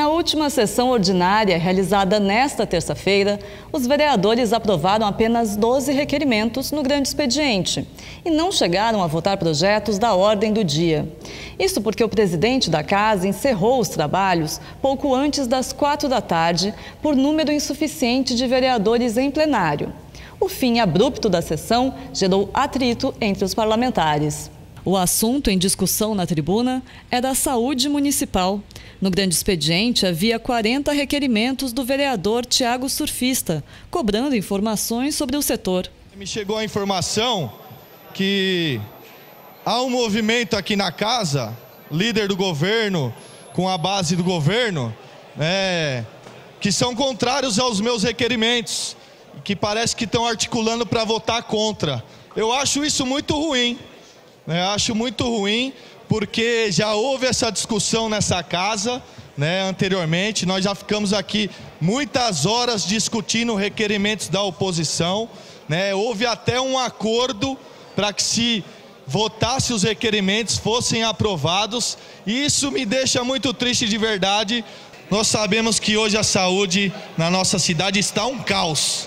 Na última sessão ordinária, realizada nesta terça-feira, os vereadores aprovaram apenas 12 requerimentos no grande expediente e não chegaram a votar projetos da ordem do dia. Isso porque o presidente da casa encerrou os trabalhos pouco antes das quatro da tarde por número insuficiente de vereadores em plenário. O fim abrupto da sessão gerou atrito entre os parlamentares. O assunto em discussão na tribuna é da saúde municipal. No grande expediente, havia 40 requerimentos do vereador Tiago Surfista, cobrando informações sobre o setor. Me chegou a informação que há um movimento aqui na casa, líder do governo, com a base do governo, é, que são contrários aos meus requerimentos, que parece que estão articulando para votar contra. Eu acho isso muito ruim. Né? Acho muito ruim, porque já houve essa discussão nessa casa né, anteriormente. Nós já ficamos aqui muitas horas discutindo requerimentos da oposição. Né? Houve até um acordo para que se votasse os requerimentos fossem aprovados. E isso me deixa muito triste de verdade. Nós sabemos que hoje a saúde na nossa cidade está um caos.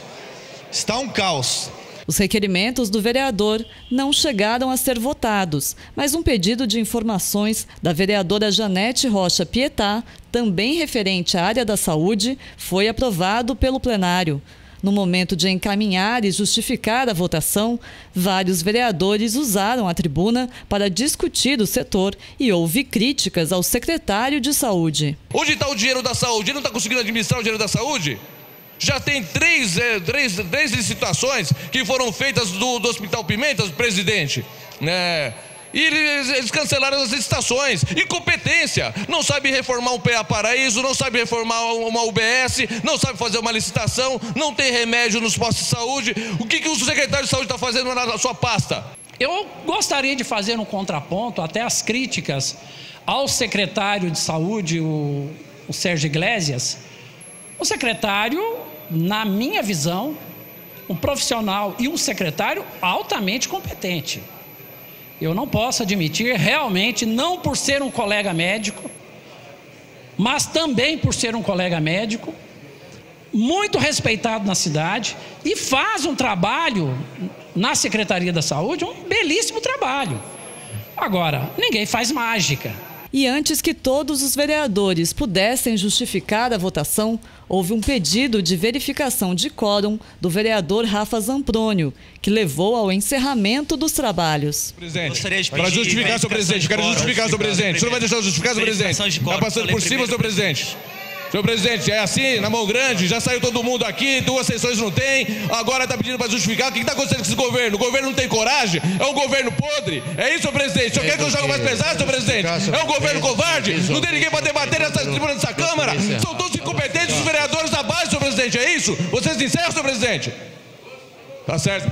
Está um caos. Os requerimentos do vereador não chegaram a ser votados, mas um pedido de informações da vereadora Janete Rocha Pietá, também referente à área da saúde, foi aprovado pelo plenário. No momento de encaminhar e justificar a votação, vários vereadores usaram a tribuna para discutir o setor e houve críticas ao secretário de saúde. Onde está o dinheiro da saúde? Ele não está conseguindo administrar o dinheiro da saúde? Já tem três, é, três, três licitações que foram feitas do, do Hospital Pimentas, presidente. Né? E eles, eles, cancelaram as licitações. Incompetência. Não sabe reformar um PA Paraíso, não sabe reformar uma UBS, não sabe fazer uma licitação, não tem remédio nos postos de saúde. O que, que o secretário de saúde está fazendo na sua pasta? Eu gostaria de fazer um contraponto até as críticas ao secretário de saúde, o, o Sérgio Iglesias. O secretário na minha visão, um profissional e um secretário altamente competente. Eu não posso admitir, realmente, não por ser um colega médico, mas também por ser um colega médico, muito respeitado na cidade e faz um trabalho na Secretaria da Saúde, um belíssimo trabalho. Agora, ninguém faz mágica. E antes que todos os vereadores pudessem justificar a votação, houve um pedido de verificação de quórum do vereador Rafa Zamprônio, que levou ao encerramento dos trabalhos. Presidente, para justificar, seu presidente, quero justificar, seu presidente. O senhor não vai deixar justificar, seu presidente? Está passando por cima, seu presidente. Senhor presidente, é assim, na mão grande, já saiu todo mundo aqui, duas sessões não tem, agora está pedindo para justificar. O que está acontecendo com esse governo? O governo não tem coragem? É um governo podre? É isso, senhor presidente? O senhor quer que eu jogue mais pesado, senhor presidente? É um governo covarde? Não tem ninguém para debater nessa tribuna dessa Câmara? São todos incompetentes os vereadores da base, senhor presidente, é isso? Vocês encerram, senhor presidente? Tá certo.